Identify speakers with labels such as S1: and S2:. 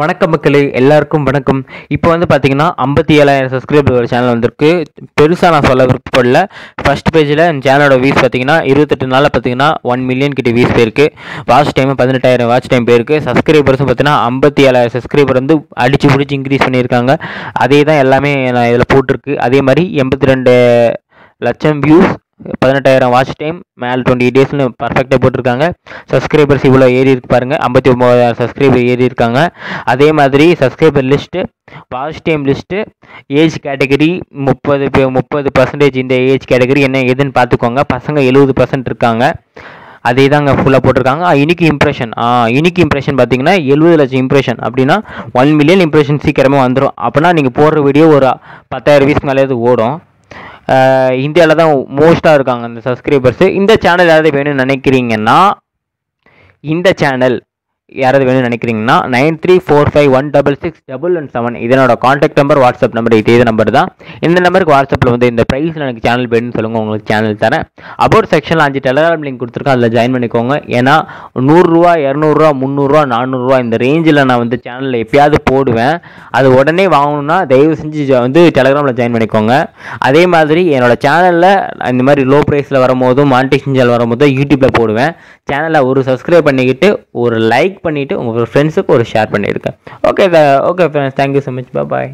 S1: வணக்கம் மக்களே எல்லாருக்கும் வணக்கம். இப்போ வந்து பார்த்தீங்கன்னா ஐம்பத்தி ஏழாயிரம் சப்ஸ்கிரைபர் ஒரு சேனல் வந்திருக்கு. பெருசாக நான் சொல்ல விருப்பப்படல. ஃபர்ஸ்ட் பேஜில் இந்த சேனலோட வியூஸ் பார்த்தீங்கன்னா இருபத்தெட்டு நாளில் பார்த்தீங்கன்னா ஒன் மில்லியன் கிட்ட வியூஸ் போயிருக்கு. வாட்ச் டைம் பதினெட்டாயிரம் வாட்ச் டைம் போயிருக்கு. சப்ஸ்கிரைபர்ஸும் பார்த்தீங்கன்னா ஐம்பத்தி ஏழாயிரம் சப்ஸ்கிரைபர் வந்து அடிச்சு பிடிச்சி இன்க்ரீஸ் பண்ணியிருக்காங்க. அதே தான் எல்லாமே நான் இதில் போட்டிருக்கு. அதே மாதிரி எண்பத்தி ரெண்டு லட்சம் வியூஸ் பதினெட்டாயிரம் வாட்ச் டைம் மேல் டுவெண்ட்டி டேஸ்னு பர்ஃபெக்டாக போட்டிருக்காங்க. சப்ஸ்கிரைபர்ஸ் இவ்வளோ ஏறி இருக்கு பாருங்க. ஐம்பத்தி ஒம்பதாயிரம் சப்ஸ்கிரைபர் ஏறி இருக்காங்க. அதே மாதிரி subscriber list watch time list age category முப்பது முப்பது பர்சன்டேஜ் இந்த ஏஜ் கேட்டகரி என்ன ஏதுன்னு பார்த்துக்கோங்க. பசங்க எழுபது பர்சன்ட் இருக்காங்க. அதே தாங்க ஃபுல்லாக போட்டிருக்காங்க. இனிக்கு இம்ப்ரெஷன் இனிக்கு இம்ப்ரெஷன் பார்த்தீங்கன்னா எழுபது லட்சம் இம்ப்ரெஷன் அப்படின்னா ஒன் மில்லியன் இம்ப்ரெஷன் சீக்கிரமே வந்துடும் அப்படின்னா நீங்கள் போடுற வீடியோ ஒரு பத்தாயிரம் வியூஸ் மேலே ஓடும். இந்தியாவில் தான் மோஸ்ட்டாக இருக்காங்க அந்த சப்ஸ்கிரைபர்ஸு இந்த சேனல் யாராவது வேணும்னு நினைக்கிறீங்கன்னா இந்த சேனல் யாராவது வேணும்னு நினைக்கிறீங்கன்னா nine three four five one double six double one seven இதனோட காண்டாக்ட் நம்பர் வாட்ஸ்அப் நம்பர் இதே நம்பர் தான். இந்த நம்பருக்கு வாட்ஸ்அப்பில் வந்து இந்த ப்ரைஸில் எனக்கு சேனல் வேணும்னு சொல்லுங்கள் உங்களுக்கு சேனல் தரேன். அபவுட் செக்ஷனில் அஞ்சு டெலகிராம் லிங்க் கொடுத்துருக்கேன் அதில் ஜாயின் பண்ணிக்கோங்க. ஏன்னா நூறுரூவா இரநூறுவா முந்நூறுரூவா நானூறுரூவா இந்த ரேஞ்சில் நான் வந்து சேனலில் எப்பயாவது போடுவேன். அது உடனே வாங்கணும்னா தயவு செஞ்சு வந்து டெலகிராமில் ஜாயின் பண்ணிக்கோங்க. அதே மாதிரி என்னோட சேனலில் இந்த மாதிரி லோ ப்ரைஸில் வரும்போதும் மானிட்டேஷன் சேனல் வரும்போதும் யூடியூப்பில் போடுவேன். சேனலை ஒரு சப்ஸ்கிரைப் பண்ணிக்கிட்டு ஒரு லைக் லைக் பண்ணிவிட்டு உங்கள் ஃப்ரெண்ட்ஸுக்கு ஒரு ஷேர் பண்ணியிருக்கேன் okay okay friends thank you so much bye